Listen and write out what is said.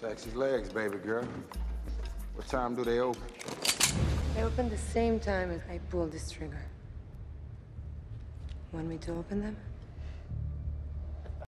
Sexy legs, baby girl. What time do they open? They open the same time as I pull this trigger. Want me to open them?